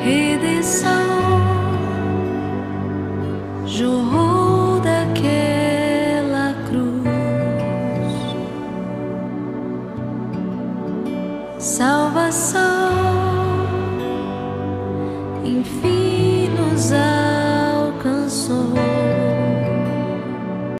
redenção. Jorrou daquela cruz, salvação, enfim nos